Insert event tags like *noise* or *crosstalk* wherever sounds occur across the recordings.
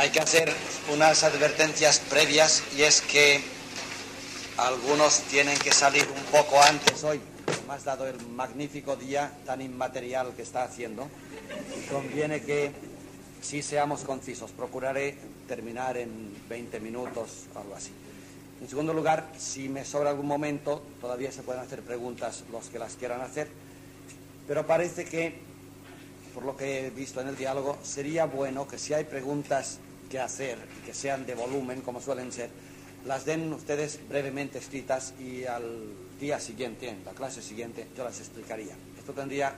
Hay que hacer unas advertencias previas y es que algunos tienen que salir un poco antes hoy. Has dado el magnífico día tan inmaterial que está haciendo. Conviene que si seamos concisos. Procuraré terminar en 20 minutos, algo así. En segundo lugar, si me sobra algún momento, todavía se pueden hacer preguntas los que las quieran hacer, pero parece que, por lo que he visto en el diálogo, sería bueno que si hay preguntas que hacer y que sean de volumen, como suelen ser, las den ustedes brevemente escritas y al día siguiente, en la clase siguiente, yo las explicaría. Esto tendría,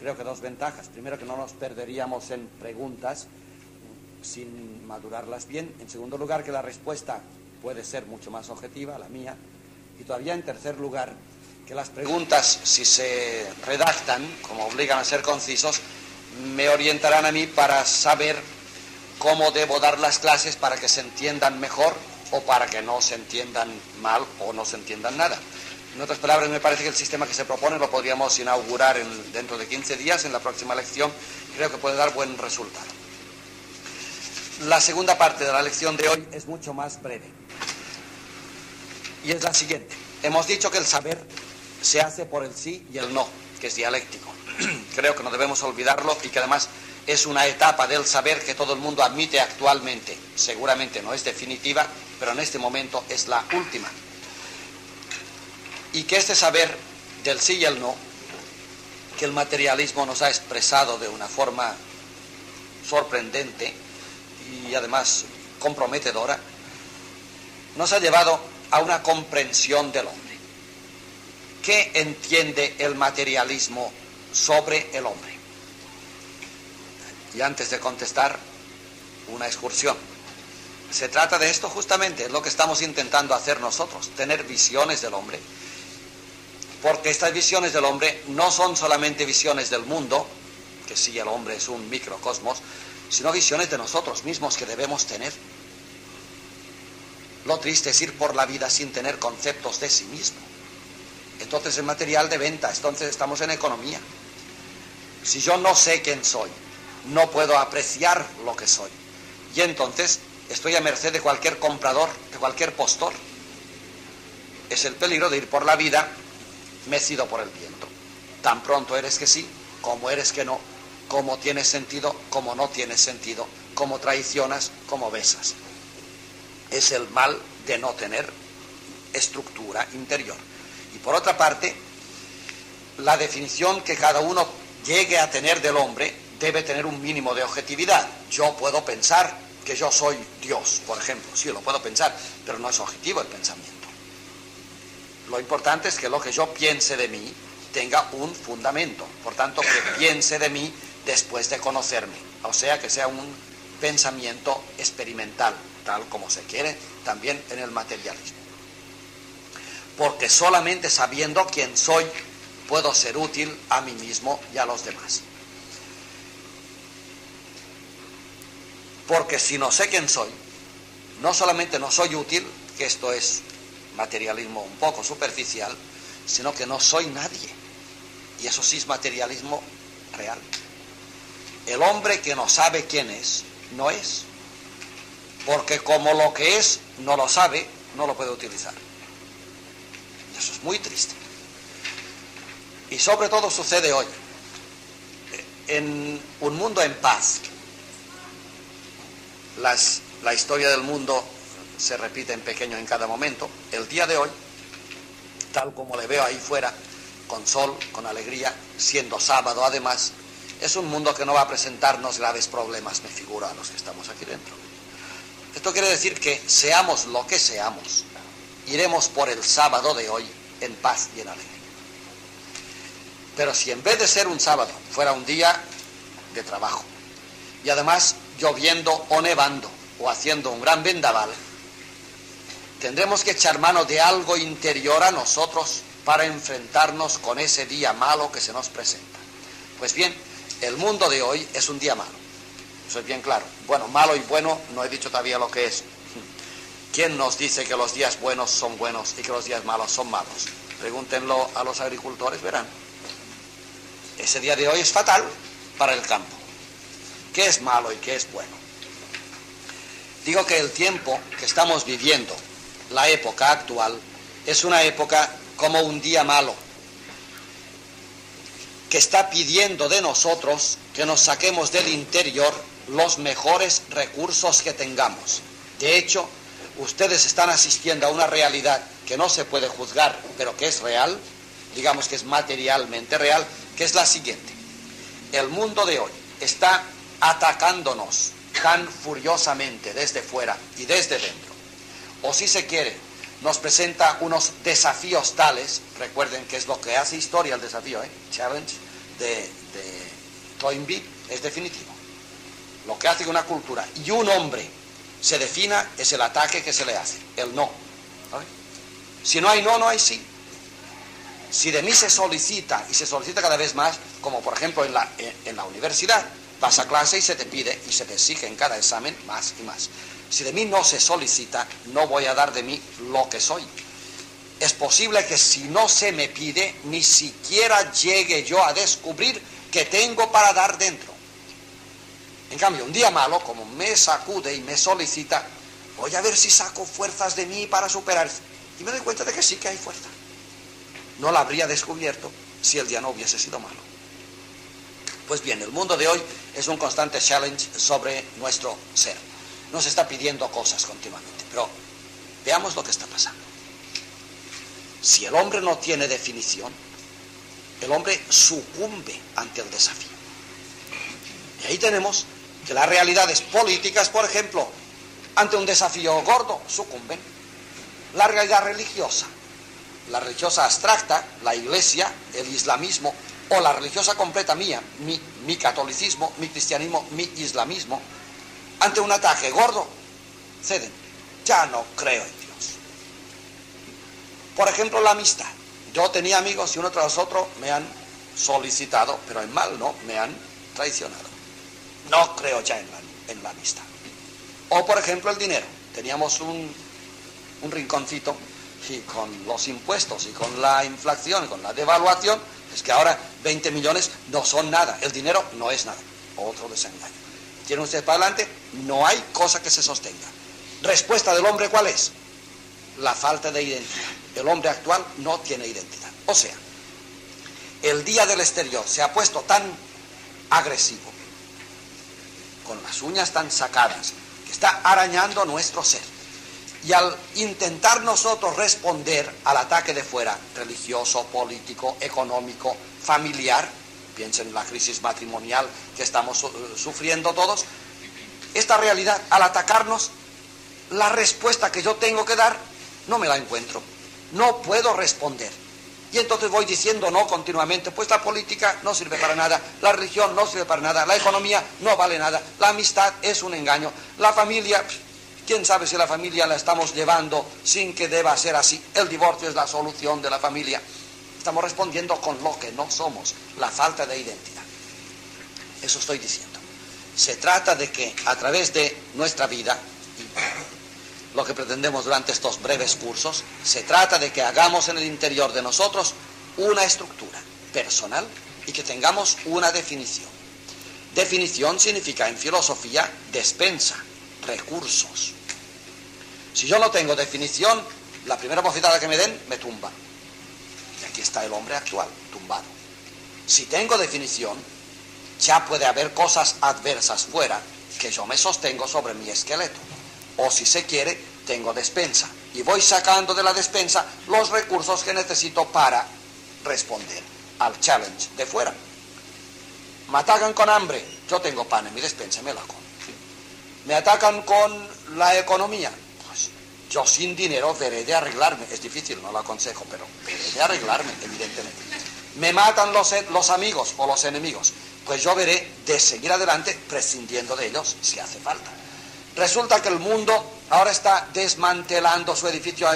creo que, dos ventajas. Primero, que no nos perderíamos en preguntas sin madurarlas bien. En segundo lugar, que la respuesta puede ser mucho más objetiva, la mía. Y todavía, en tercer lugar, que las preguntas, si se redactan, como obligan a ser concisos, me orientarán a mí para saber cómo debo dar las clases para que se entiendan mejor o para que no se entiendan mal o no se entiendan nada. En otras palabras, me parece que el sistema que se propone lo podríamos inaugurar dentro de 15 días, en la próxima lección. Creo que puede dar buen resultado. La segunda parte de la lección de hoy es mucho más breve. Y es la siguiente. Hemos dicho que el saber se hace por el sí y el no, que es dialéctico. *clears throat* Creo que no debemos olvidarlo y que además es una etapa del saber que todo el mundo admite actualmente. Seguramente no es definitiva, pero en este momento es la última. Y que este saber del sí y el no, que el materialismo nos ha expresado de una forma sorprendente y además comprometedora, nos ha llevado a una comprensión del hombre. ¿Qué entiende el materialismo sobre el hombre? Y antes de contestar, una excursión. Se trata de esto justamente, es lo que estamos intentando hacer nosotros, tener visiones del hombre. Porque estas visiones del hombre no son solamente visiones del mundo, que sí el hombre es un microcosmos, sino visiones de nosotros mismos que debemos tener. Lo triste es ir por la vida sin tener conceptos de sí mismo. Entonces es material de venta, entonces estamos en economía. Si yo no sé quién soy, no puedo apreciar lo que soy. Y entonces estoy a merced de cualquier comprador, de cualquier postor. Es el peligro de ir por la vida mecido por el viento. Tan pronto eres que sí, como eres que no, como tienes sentido, como no tienes sentido, como traicionas, como besas. Es el mal de no tener estructura interior. Y por otra parte, la definición que cada uno llegue a tener del hombre debe tener un mínimo de objetividad. Yo puedo pensar que yo soy Dios, por ejemplo, sí, lo puedo pensar, pero no es objetivo el pensamiento. Lo importante es que lo que yo piense de mí tenga un fundamento, por tanto, que *laughs* piense de mí después de conocerme, o sea, que sea un pensamiento experimental, tal como se quiere también en el materialismo. Porque solamente sabiendo quién soy, puedo ser útil a mí mismo y a los demás. Porque si no sé quién soy, no solamente no soy útil, que esto es materialismo un poco superficial, sino que no soy nadie. Y eso sí es materialismo real. El hombre que no sabe quién es, no es. Porque como lo que es no lo sabe, no lo puede utilizar. Eso es muy triste. Y sobre todo sucede hoy. En un mundo en paz, la historia del mundo se repite en pequeño en cada momento. El día de hoy, tal como le veo ahí fuera, con sol, con alegría, siendo sábado además, es un mundo que no va a presentarnos graves problemas, me figuro, a los que estamos aquí dentro. Esto quiere decir que seamos lo que seamos, iremos por el sábado de hoy en paz y en alegría. Pero si en vez de ser un sábado fuera un día de trabajo, y además lloviendo o nevando o haciendo un gran vendaval, tendremos que echar mano de algo interior a nosotros para enfrentarnos con ese día malo que se nos presenta. Pues bien, el mundo de hoy es un día malo. Eso es bien claro. Bueno, malo y bueno, no he dicho todavía lo que es. ¿Quién nos dice que los días buenos son buenos y que los días malos son malos? Pregúntenlo a los agricultores, verán. Ese día de hoy es fatal para el campo qué es malo y qué es bueno. Digo que el tiempo que estamos viviendo, la época actual, es una época como un día malo, que está pidiendo de nosotros que nos saquemos del interior los mejores recursos que tengamos. De hecho, ustedes están asistiendo a una realidad que no se puede juzgar, pero que es real, digamos que es materialmente real, que es la siguiente. El mundo de hoy está atacándonos tan furiosamente desde fuera y desde dentro. O si se quiere, nos presenta unos desafíos tales, recuerden que es lo que hace historia el desafío, ¿eh? challenge de, de Toynbee, es definitivo. Lo que hace una cultura y un hombre se defina es el ataque que se le hace, el no. Si no hay no, no hay sí. Si de mí se solicita y se solicita cada vez más, como por ejemplo en la, en la universidad, vas a clase y se te pide y se te exige en cada examen más y más. Si de mí no se solicita, no voy a dar de mí lo que soy. Es posible que si no se me pide, ni siquiera llegue yo a descubrir que tengo para dar dentro. En cambio, un día malo, como me sacude y me solicita, voy a ver si saco fuerzas de mí para superar. Y me doy cuenta de que sí que hay fuerza. No la habría descubierto si el día no hubiese sido malo. Pues bien, el mundo de hoy es un constante challenge sobre nuestro ser. Nos está pidiendo cosas continuamente. Pero veamos lo que está pasando. Si el hombre no tiene definición, el hombre sucumbe ante el desafío. Y ahí tenemos que las realidades políticas, por ejemplo, ante un desafío gordo, sucumben. La realidad religiosa, la religiosa abstracta, la iglesia, el islamismo, o la religiosa completa mía, mi, catolicismo, mi cristianismo, mi islamismo, ante un ataque gordo, ceden. Ya no creo en Dios. Por ejemplo, la amistad. Yo tenía amigos y uno tras otro me han solicitado, pero en mal no, me han traicionado. No creo ya en la, amistad. O por ejemplo el dinero. Teníamos un, un rinconcito y con los impuestos y con la inflación, con la devaluación, es que ahora 20 millones no son nada. El dinero no es nada. Otro desengaño. ¿Tienen ustedes para adelante? No hay cosa que se sostenga. Respuesta del hombre, ¿cuál es? La falta de identidad. El hombre actual no tiene identidad. O sea, el día del exterior se ha puesto tan agresivo, con las uñas tan sacadas, que está arañando nuestro ser. Y al intentar nosotros responder al ataque de fuera, religioso, político, económico, familiar, piensen en la crisis matrimonial que estamos sufriendo todos, esta realidad, al atacarnos, la respuesta que yo tengo que dar, no me la encuentro. No puedo responder. Y entonces voy diciendo no continuamente, pues la política no sirve para nada, la religión no sirve para nada, la economía no vale nada, la amistad es un engaño, la familia, quién sabe si la familia la estamos llevando sin que deba ser así, el divorcio es la solución de la familia. Estamos respondiendo con lo que no somos, la falta de identidad. Eso estoy diciendo. Se trata de que a través de nuestra vida, lo que pretendemos durante estos breves cursos, se trata de que hagamos en el interior de nosotros una estructura personal y que tengamos una definición. Definición significa en filosofía despensa, recursos. Si yo no tengo definición, la primera bofetada que me den me tumba aquí está el hombre actual, tumbado. Si tengo definición, ya puede haber cosas adversas fuera que yo me sostengo sobre mi esqueleto. O si se quiere, tengo despensa. Y voy sacando de la despensa los recursos que necesito para responder al challenge de fuera. Me atacan con hambre, yo tengo pan en mi despensa, me la como. Me atacan con la economía, yo sin dinero veré de arreglarme. Es difícil, no lo aconsejo, pero veré de arreglarme, evidentemente. Me matan los, los amigos o los enemigos. Pues yo veré de seguir adelante prescindiendo de ellos si hace falta. Resulta que el mundo ahora está desmantelando su edificio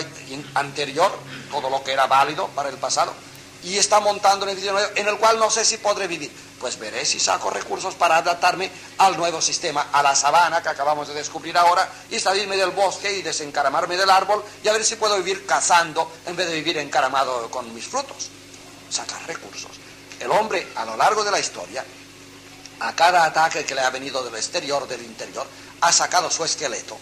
anterior, todo lo que era válido para el pasado, y está montando un edificio nuevo en el cual no sé si podré vivir. Pues veré si saco recursos para adaptarme al nuevo sistema, a la sabana que acabamos de descubrir ahora, y salirme del bosque y desencaramarme del árbol y a ver si puedo vivir cazando en vez de vivir encaramado con mis frutos. Sacar recursos. El hombre a lo largo de la historia, a cada ataque que le ha venido del exterior, del interior, ha sacado su esqueleto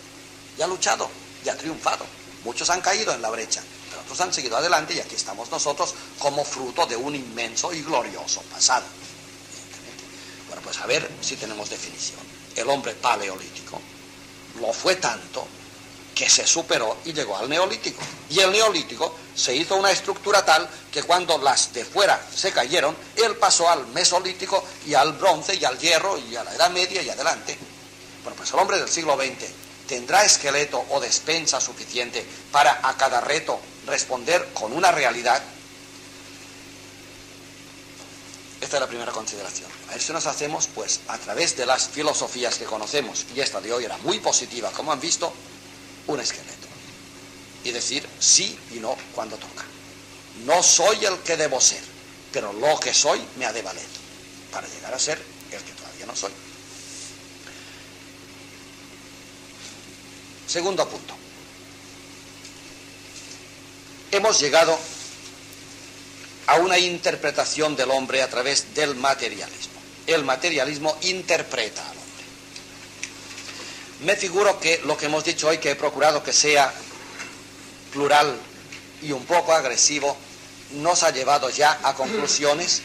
y ha luchado y ha triunfado. Muchos han caído en la brecha, otros han seguido adelante y aquí estamos nosotros como fruto de un inmenso y glorioso pasado. Bueno, pues a ver si tenemos definición. El hombre paleolítico lo fue tanto que se superó y llegó al neolítico. Y el neolítico se hizo una estructura tal que cuando las de fuera se cayeron, él pasó al mesolítico y al bronce y al hierro y a la Edad Media y adelante. Bueno, pues el hombre del siglo XX tendrá esqueleto o despensa suficiente para a cada reto responder con una realidad. Esta es la primera consideración. A si nos hacemos, pues, a través de las filosofías que conocemos, y esta de hoy era muy positiva, como han visto, un esqueleto. Y decir sí y no cuando toca. No soy el que debo ser, pero lo que soy me ha de valer para llegar a ser el que todavía no soy. Segundo punto. Hemos llegado a una interpretación del hombre a través del materialismo. El materialismo interpreta al hombre. Me figuro que lo que hemos dicho hoy, que he procurado que sea plural y un poco agresivo, nos ha llevado ya a conclusiones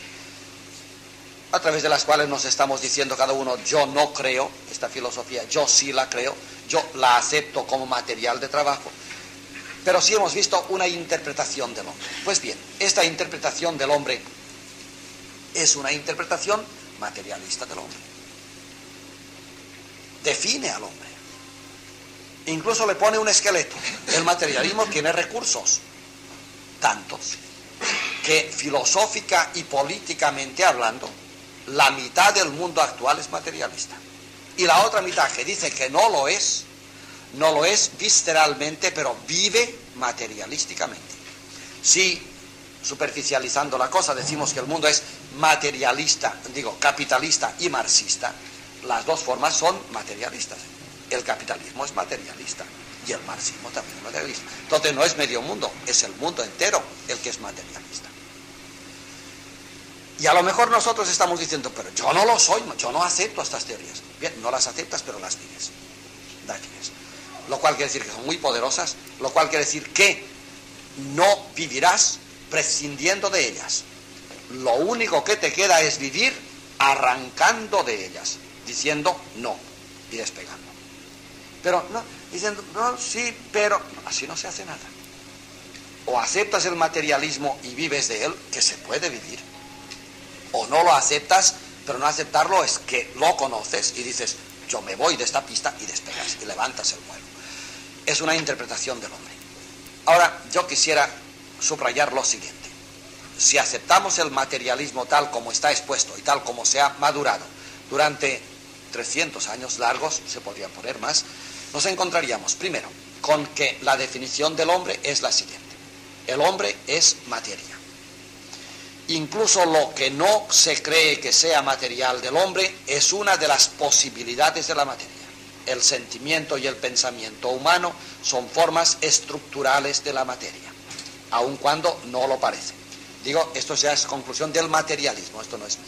a través de las cuales nos estamos diciendo cada uno, yo no creo esta filosofía, yo sí la creo, yo la acepto como material de trabajo, pero sí hemos visto una interpretación del hombre. Pues bien, esta interpretación del hombre es una interpretación materialista del hombre. Define al hombre. Incluso le pone un esqueleto. El materialismo tiene recursos, tantos, que filosófica y políticamente hablando, la mitad del mundo actual es materialista. Y la otra mitad que dice que no lo es, no lo es visceralmente, pero vive materialísticamente. Si, superficializando la cosa, decimos que el mundo es materialista, digo, capitalista y marxista, las dos formas son materialistas. El capitalismo es materialista y el marxismo también es materialista. Entonces no es medio mundo, es el mundo entero el que es materialista. Y a lo mejor nosotros estamos diciendo, pero yo no lo soy, yo no acepto estas teorías. Bien, no las aceptas, pero las vives. Las vives. Lo cual quiere decir que son muy poderosas, lo cual quiere decir que no vivirás prescindiendo de ellas. Lo único que te queda es vivir arrancando de ellas, diciendo no y despegando. Pero no, diciendo, no, sí, pero así no se hace nada. O aceptas el materialismo y vives de él, que se puede vivir, o no lo aceptas, pero no aceptarlo es que lo conoces y dices, yo me voy de esta pista y despegas y levantas el vuelo. Es una interpretación del hombre. Ahora, yo quisiera subrayar lo siguiente. Si aceptamos el materialismo tal como está expuesto y tal como se ha madurado durante 300 años largos, se podría poner más, nos encontraríamos primero con que la definición del hombre es la siguiente. El hombre es materia incluso lo que no se cree que sea material del hombre es una de las posibilidades de la materia. El sentimiento y el pensamiento humano son formas estructurales de la materia, aun cuando no lo parece. Digo, esto ya es conclusión del materialismo, esto no es mío.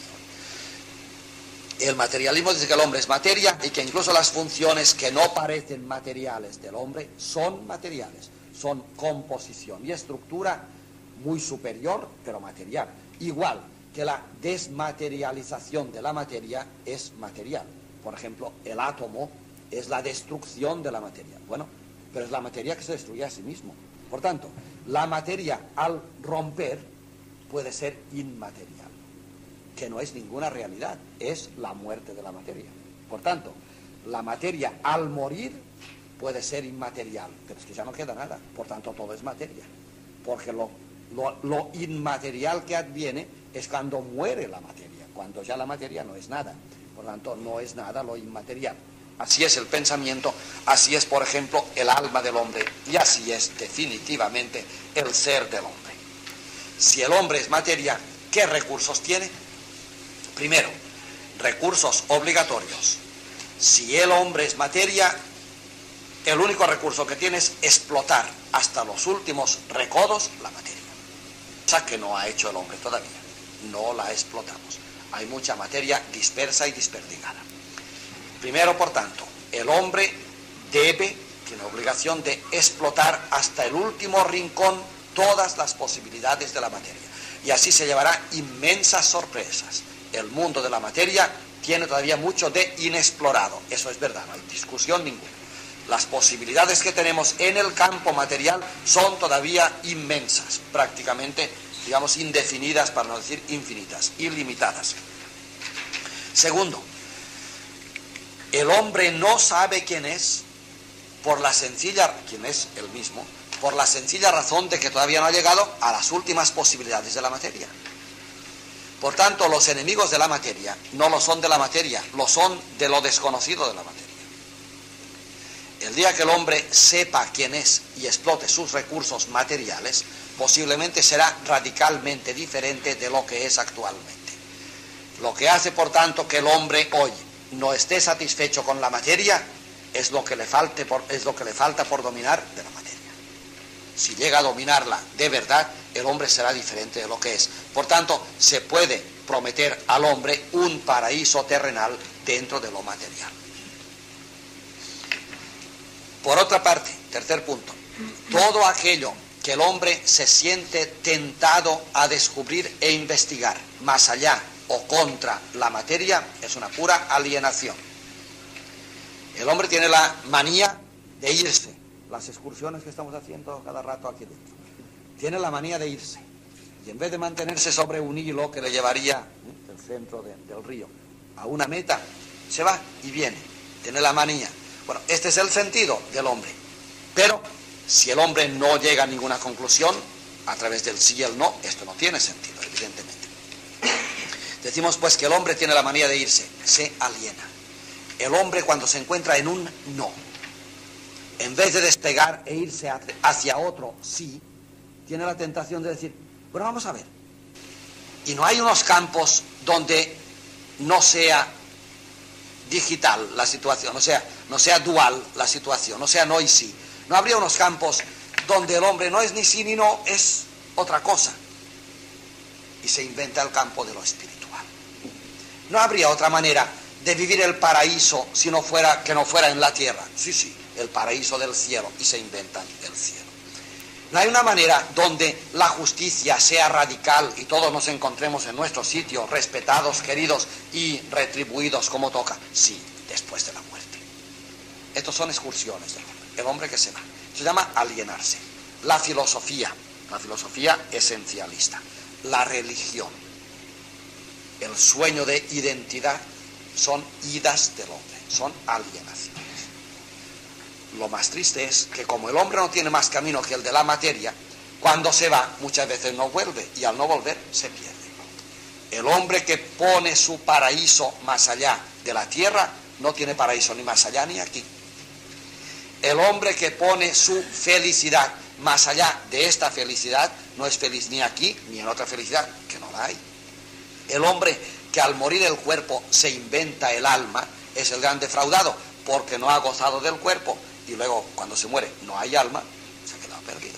El materialismo dice que el hombre es materia y que incluso las funciones que no parecen materiales del hombre son materiales, son composición y estructura muy superior, pero material. Igual que la desmaterialización de la materia es material. Por ejemplo, el átomo es la destrucción de la materia. Bueno, pero es la materia que se destruye a sí mismo. Por tanto, la materia al romper puede ser inmaterial, que no es ninguna realidad, es la muerte de la materia. Por tanto, la materia al morir puede ser inmaterial, pero es que ya no queda nada, por tanto todo es materia, porque lo lo, inmaterial que adviene es cuando muere la materia, cuando ya la materia no es nada. Por lo tanto, no es nada lo inmaterial. Así es el pensamiento, así es, por ejemplo, el alma del hombre y así es definitivamente el ser del hombre. Si el hombre es materia, ¿qué recursos tiene? Primero, recursos obligatorios. Si el hombre es materia, el único recurso que tiene es explotar hasta los últimos recodos la materia que no ha hecho el hombre todavía. No la explotamos. Hay mucha materia dispersa y desperdigada. Primero, por tanto, el hombre debe tiene obligación de explotar hasta el último rincón todas las posibilidades de la materia. Y así se llevará inmensas sorpresas. El mundo de la materia tiene todavía mucho de inexplorado. Eso es verdad, no hay discusión ninguna. Las posibilidades que tenemos en el campo material son todavía inmensas, prácticamente, digamos, indefinidas, para no decir infinitas, ilimitadas. Segundo, el hombre no sabe quién es por la sencilla, quién es el mismo, por la sencilla razón de que todavía no ha llegado a las últimas posibilidades de la materia. Por tanto, los enemigos de la materia no lo son de la materia, lo son de lo desconocido de la materia. El día que el hombre sepa quién es y explote sus recursos materiales, posiblemente será radicalmente diferente de lo que es actualmente. Lo que hace, por tanto, que el hombre hoy no esté satisfecho con la materia es lo que le, por, es lo que le falta por dominar de la materia. Si llega a dominarla de verdad, el hombre será diferente de lo que es. Por tanto, se puede prometer al hombre un paraíso terrenal dentro de lo material. Por otra parte, tercer punto, todo aquello que el hombre se siente tentado a descubrir e investigar más allá o contra la materia es una pura alienación. El hombre tiene la manía de irse, las excursiones que estamos haciendo cada rato aquí dentro. Tiene la manía de irse. Y en vez de mantenerse sobre un hilo que le llevaría ¿eh? del centro del río a una meta, se va y viene. Tiene la manía. Bueno, este es el sentido del hombre. Pero si el hombre no llega a ninguna conclusión, a través del sí y el no, esto no tiene sentido. Decimos pues que el hombre tiene la manía de irse, se aliena. El hombre cuando se encuentra en un no, en vez de despegar e irse hacia otro sí, tiene la tentación de decir, bueno, vamos a ver. Y no hay unos campos donde no sea digital la situación, o sea, no sea dual la situación, no sea no y sí. No habría unos campos donde el hombre no es ni sí ni no, es otra cosa. Y se inventa el campo de lo espiritual. No habría otra manera de vivir el paraíso si no fuera que no fuera en la tierra. Sí, sí, el paraíso del cielo y se inventan el cielo. No hay una manera donde la justicia sea radical y todos nos encontremos en nuestro sitio, respetados, queridos y retribuidos como toca. Sí, después de la muerte. Estos son excursiones del hombre, el hombre que se va. Se llama alienarse. La filosofía, la filosofía esencialista. La religión, el sueño de identidad son idas del hombre, son alienaciones. Lo más triste es que como el hombre no tiene más camino que el de la materia, cuando se va muchas veces no vuelve y al no volver se pierde. El hombre que pone su paraíso más allá de la tierra no tiene paraíso ni más allá ni aquí. El hombre que pone su felicidad más allá de esta felicidad no es feliz ni aquí ni en otra felicidad, que no la hay. El hombre que al morir el cuerpo se inventa el alma es el gran defraudado, porque no ha gozado del cuerpo y luego cuando se muere no hay alma, se ha quedado perdido.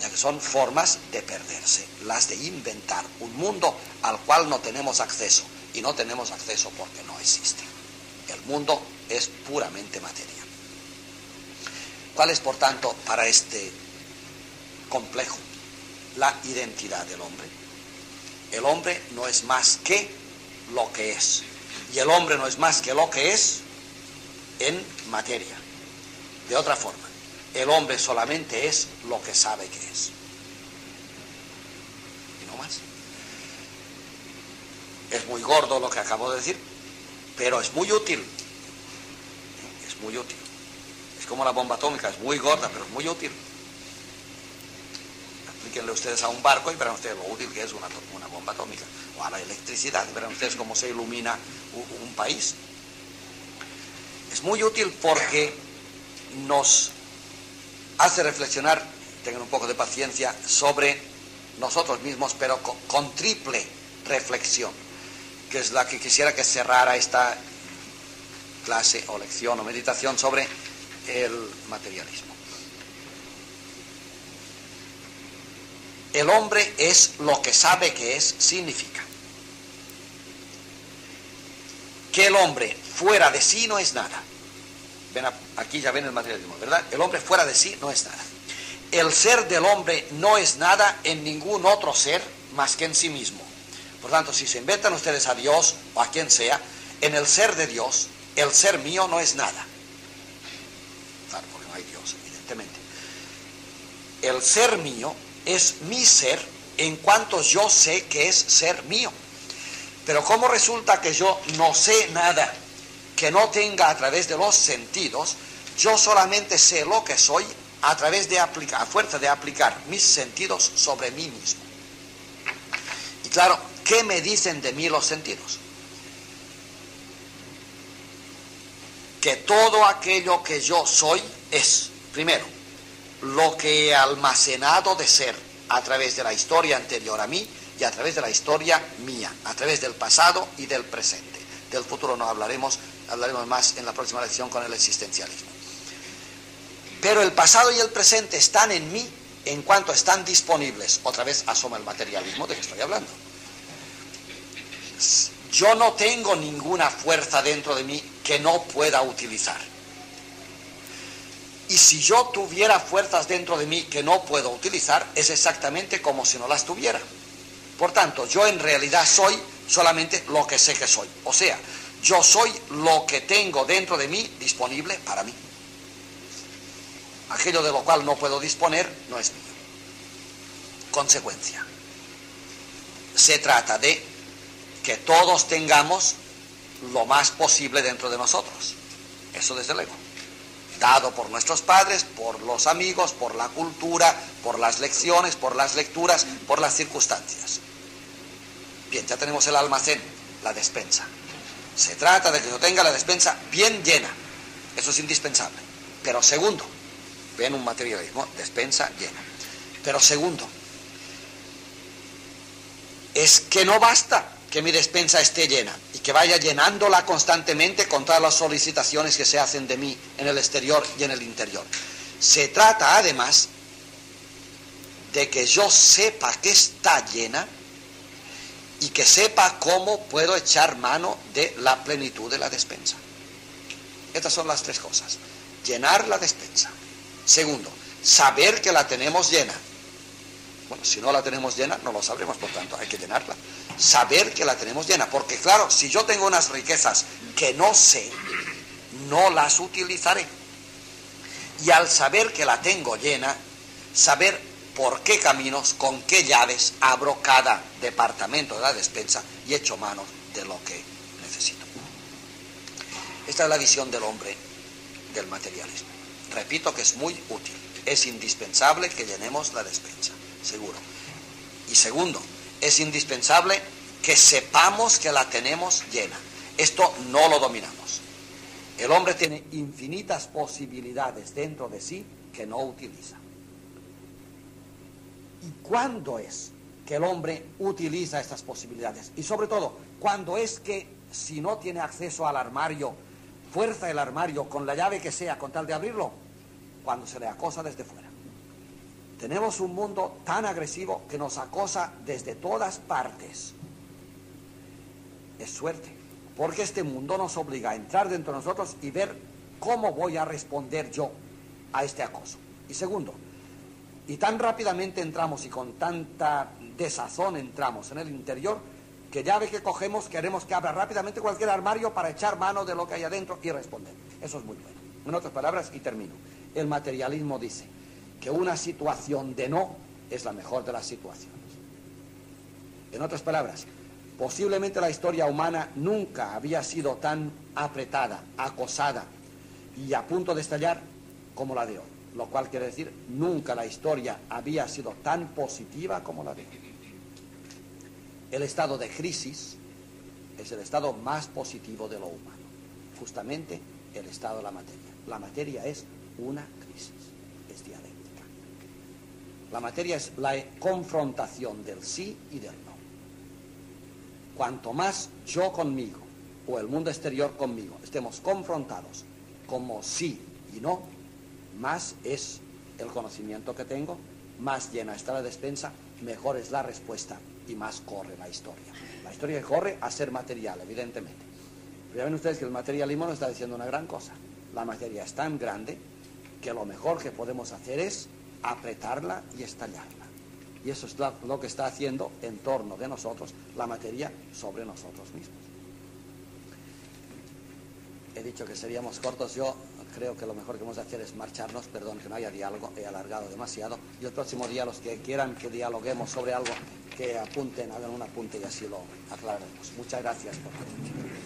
Ya que son formas de perderse, las de inventar un mundo al cual no tenemos acceso y no tenemos acceso porque no existe. El mundo es puramente materia. ¿Cuál es, por tanto, para este complejo la identidad del hombre? El hombre no es más que lo que es. Y el hombre no es más que lo que es en materia. De otra forma, el hombre solamente es lo que sabe que es. Y no más. Es muy gordo lo que acabo de decir, pero es muy útil. Es muy útil. Es como la bomba atómica, es muy gorda, pero es muy útil explíquenle ustedes a un barco y verán ustedes lo útil que es una, una bomba atómica, o a la electricidad, y verán ustedes cómo se ilumina un, país. Es muy útil porque nos hace reflexionar, tengan un poco de paciencia, sobre nosotros mismos, pero con, triple reflexión, que es la que quisiera que cerrara esta clase o lección o meditación sobre el materialismo. El hombre es lo que sabe que es, significa que el hombre fuera de sí no es nada. ven aquí ya ven el materialismo, ¿verdad? El hombre fuera de sí no es nada. El ser del hombre no es nada en ningún otro ser más que en sí mismo. Por tanto, si se inventan ustedes a Dios o a quien sea, en el ser de Dios, el ser mío no es nada. Claro, porque no hay Dios, evidentemente. El ser mío es mi ser en cuanto yo sé que es ser mío. Pero como resulta que yo no sé nada que no tenga a través de los sentidos, yo solamente sé lo que soy a través de aplicar, a fuerza de aplicar mis sentidos sobre mí mismo. Y claro, ¿qué me dicen de mí los sentidos? Que todo aquello que yo soy es, primero, lo que he almacenado de ser a través de la historia anterior a mí y a través de la historia mía, a través del pasado y del presente. Del futuro no hablaremos, hablaremos más en la próxima lección con el existencialismo. Pero el pasado y el presente están en mí en cuanto están disponibles. Otra vez asoma el materialismo de que estoy hablando. Yo no tengo ninguna fuerza dentro de mí que no pueda utilizar. Y si yo tuviera fuerzas dentro de mí que no puedo utilizar, es exactamente como si no las tuviera. Por tanto, yo en realidad soy solamente lo que sé que soy. O sea, yo soy lo que tengo dentro de mí disponible para mí. Aquello de lo cual no puedo disponer no es mío. Consecuencia. Se trata de que todos tengamos lo más posible dentro de nosotros. Eso desde luego. Dado por nuestros padres, por los amigos, por la cultura, por las lecciones, por las lecturas, por las circunstancias. Bien, ya tenemos el almacén, la despensa. Se trata de que yo tenga la despensa bien llena. Eso es indispensable. Pero segundo, ven un materialismo, despensa llena. Pero segundo, es que no basta que mi despensa esté llena que vaya llenándola constantemente con todas las solicitaciones que se hacen de mí en el exterior y en el interior. Se trata además de que yo sepa que está llena y que sepa cómo puedo echar mano de la plenitud de la despensa. Estas son las tres cosas. Llenar la despensa. Segundo, saber que la tenemos llena. Bueno, si no la tenemos llena, no lo sabremos, por tanto, hay que llenarla. Saber que la tenemos llena, porque claro, si yo tengo unas riquezas que no sé, no las utilizaré. Y al saber que la tengo llena, saber por qué caminos, con qué llaves abro cada departamento de la despensa y echo mano de lo que necesito. Esta es la visión del hombre del materialismo. Repito que es muy útil. Es indispensable que llenemos la despensa, seguro. Y segundo, es indispensable que sepamos que la tenemos llena. Esto no lo dominamos. El hombre tiene infinitas posibilidades dentro de sí que no utiliza. ¿Y cuándo es que el hombre utiliza estas posibilidades? Y sobre todo, cuando es que si no tiene acceso al armario, fuerza el armario con la llave que sea con tal de abrirlo, cuando se le acosa desde fuera. Tenemos un mundo tan agresivo que nos acosa desde todas partes. Es suerte, porque este mundo nos obliga a entrar dentro de nosotros y ver cómo voy a responder yo a este acoso. Y segundo, y tan rápidamente entramos y con tanta desazón entramos en el interior que ya ve que cogemos, queremos que abra rápidamente cualquier armario para echar mano de lo que hay adentro y responder. Eso es muy bueno. En otras palabras, y termino, el materialismo dice que una situación de no es la mejor de las situaciones. En otras palabras, posiblemente la historia humana nunca había sido tan apretada, acosada y a punto de estallar como la de hoy lo cual quiere decir nunca la historia había sido tan positiva como la de hoy. El estado de crisis es el estado más positivo de lo humano, justamente el estado de la materia. La materia es una crisis. La materia es la confrontación del sí y del no. Cuanto más yo conmigo o el mundo exterior conmigo estemos confrontados como sí y no, más es el conocimiento que tengo, más llena está la despensa, mejor es la respuesta y más corre la historia. La historia corre a ser material, evidentemente. Pero ya ven ustedes que el materialismo no está diciendo una gran cosa. La materia es tan grande que lo mejor que podemos hacer es apretarla y estallarla. Y eso es lo que está haciendo en torno de nosotros la materia sobre nosotros mismos. He dicho que seríamos cortos. Yo creo que lo mejor que vamos a hacer es marcharnos. Perdón que no haya diálogo, he alargado demasiado. Y el próximo día los que quieran que dialoguemos sobre algo, que apunten, hagan un apunte y así lo aclararemos. Muchas gracias por todo.